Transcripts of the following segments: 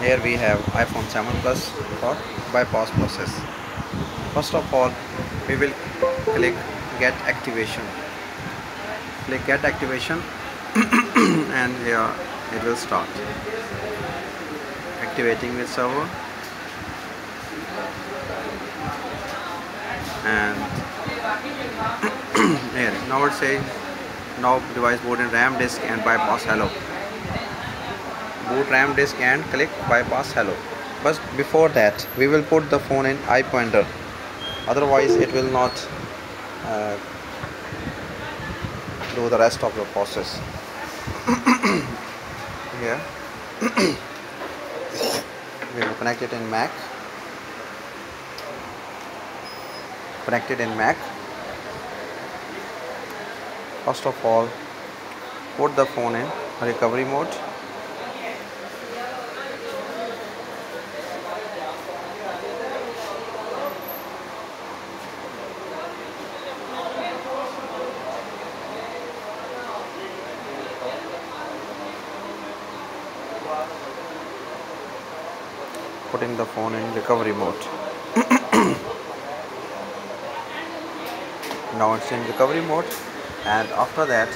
here we have iPhone 7 Plus for bypass process. First of all we will click get activation. Click get activation and here it will start. Activating with server. And here now it's saying now device in RAM disk and bypass hello boot RAM disk and click bypass hello. But before that we will put the phone in iPointer otherwise it will not uh, do the rest of the process. Here. We will connect it in Mac. Connect it in Mac. First of all put the phone in recovery mode putting the phone in recovery mode. Now it's in recovery mode and after that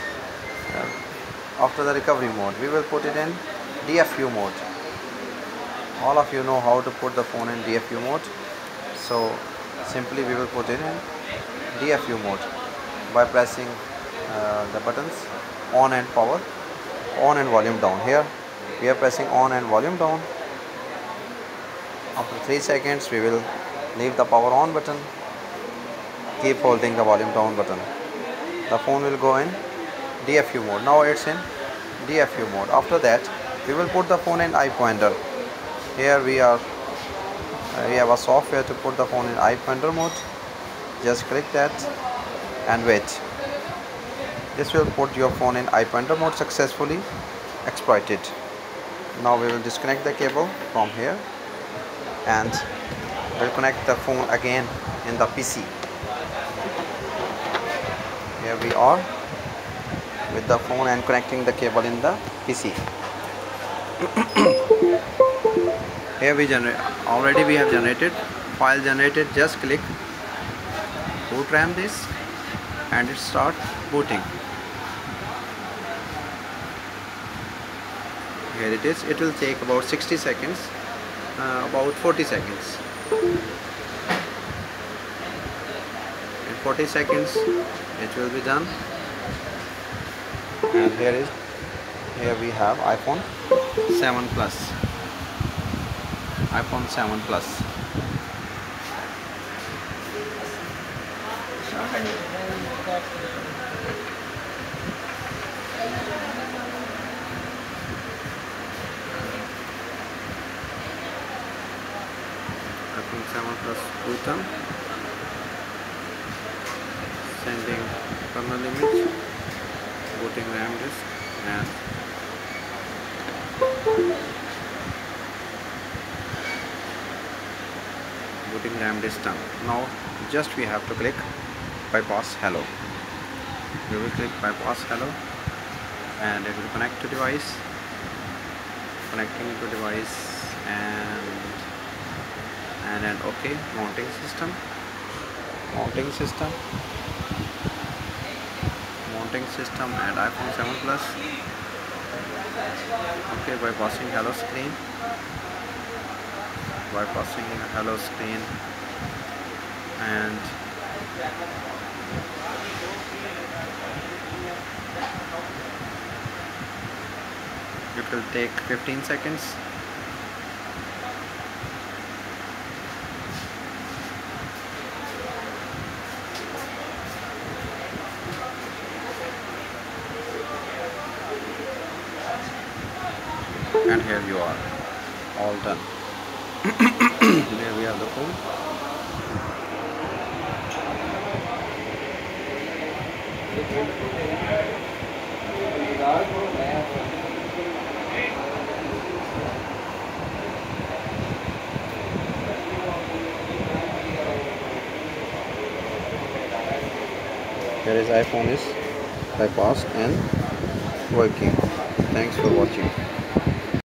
uh, after the recovery mode we will put it in DFU mode. All of you know how to put the phone in DFU mode so simply we will put it in DFU mode by pressing uh, the buttons on and power on and volume down. Here we are pressing on and volume down after 3 seconds we will leave the power on button. Keep holding the volume down button. The phone will go in DFU mode. Now it's in DFU mode. After that we will put the phone in iPointer here we are. Uh, we have a software to put the phone in iPointer mode. Just click that and wait. This will put your phone in iPointer mode successfully exploited. Now we will disconnect the cable from here and we'll connect the phone again in the PC here we are with the phone and connecting the cable in the PC here we generate already we have generated file generated just click boot ram this and it start booting. Here it is it will take about 60 seconds uh, about 40 seconds. In 40 seconds it will be done. And here is here we have iPhone 7 plus. iPhone 7 plus iPhone 7 plus button sending kernel image. Booting RAM disk and booting RAM disk done now just we have to click bypass hello. We will click bypass hello. And it will connect to device. Connecting to device and and an OK mounting system. Mounting system. Mounting system and iPhone 7 Plus. Okay by passing hello screen. By passing hello screen. And it will take 15 seconds and here you are. All done. There we have the phone. Here is iPhone is bypassed and working. Thanks for watching